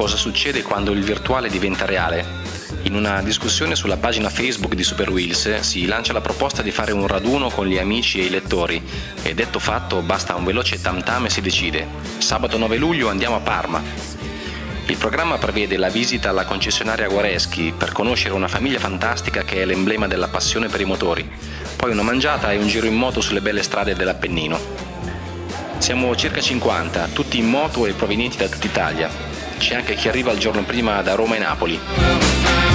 cosa succede quando il virtuale diventa reale. In una discussione sulla pagina Facebook di Super Wheels si lancia la proposta di fare un raduno con gli amici e i lettori e detto fatto basta un veloce tam tam e si decide. Sabato 9 luglio andiamo a Parma. Il programma prevede la visita alla concessionaria Guareschi per conoscere una famiglia fantastica che è l'emblema della passione per i motori, poi una mangiata e un giro in moto sulle belle strade dell'Appennino. Siamo circa 50, tutti in moto e provenienti da tutta Italia. C'è anche chi arriva il giorno prima da Roma e Napoli.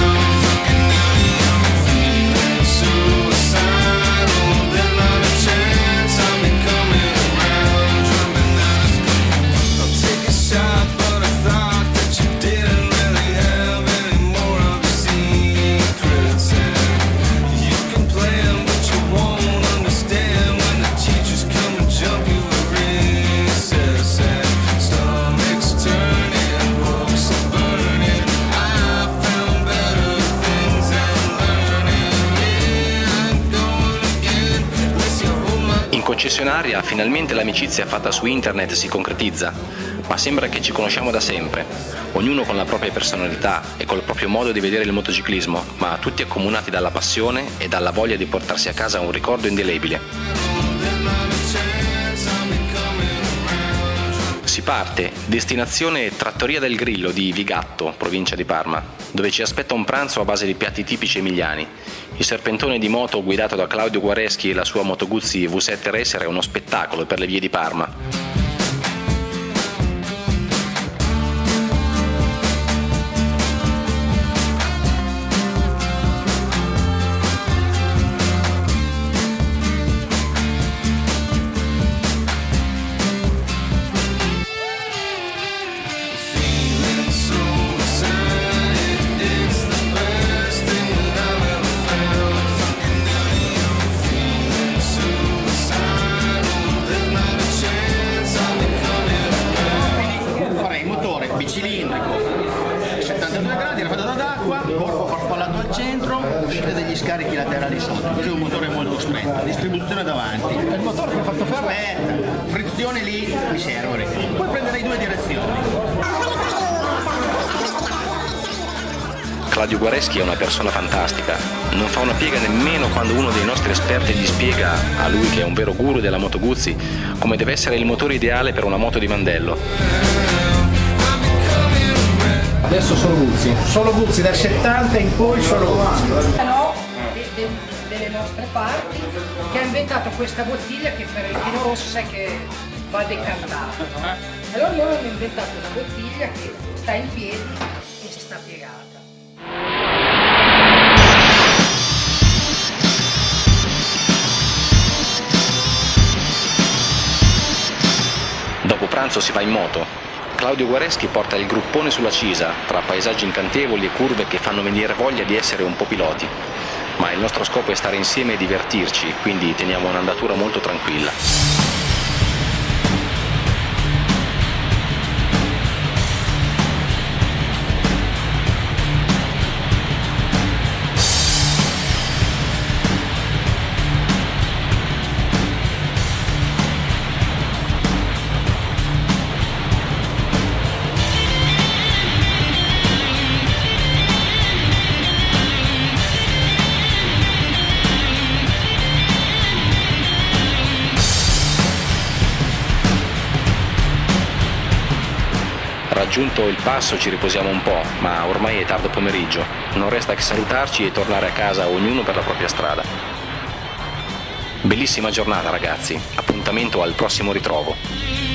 Concessionaria finalmente l'amicizia fatta su internet si concretizza, ma sembra che ci conosciamo da sempre, ognuno con la propria personalità e col proprio modo di vedere il motociclismo, ma tutti accomunati dalla passione e dalla voglia di portarsi a casa un ricordo indelebile. Parte, destinazione Trattoria del Grillo di Vigatto, provincia di Parma, dove ci aspetta un pranzo a base di piatti tipici emiliani, il serpentone di moto guidato da Claudio Guareschi e la sua Moto Guzzi V7 Racer è uno spettacolo per le vie di Parma. Scarichi laterali sotto, così un motore molto stretto, distribuzione davanti. Il motore che ha fatto ferro? Aspetta, frizione lì mi serve. Poi prenderei due direzioni. Claudio Guareschi è una persona fantastica, non fa una piega nemmeno quando uno dei nostri esperti gli spiega, a lui che è un vero guru della Moto Guzzi, come deve essere il motore ideale per una moto di mandello. Adesso solo Guzzi, solo Guzzi, dal 70 in poi solo Guzzi delle nostre parti che ha inventato questa bottiglia che per il vino rosso sai che va decantata. No? Allora loro hanno inventato una bottiglia che sta in piedi e si sta piegata. Dopo pranzo si va in moto. Claudio Guareschi porta il gruppone sulla Cisa, tra paesaggi incantevoli e curve che fanno venire voglia di essere un po' piloti ma il nostro scopo è stare insieme e divertirci, quindi teniamo un'andatura molto tranquilla. Raggiunto il passo ci riposiamo un po', ma ormai è tardo pomeriggio. Non resta che salutarci e tornare a casa ognuno per la propria strada. Bellissima giornata ragazzi, appuntamento al prossimo ritrovo.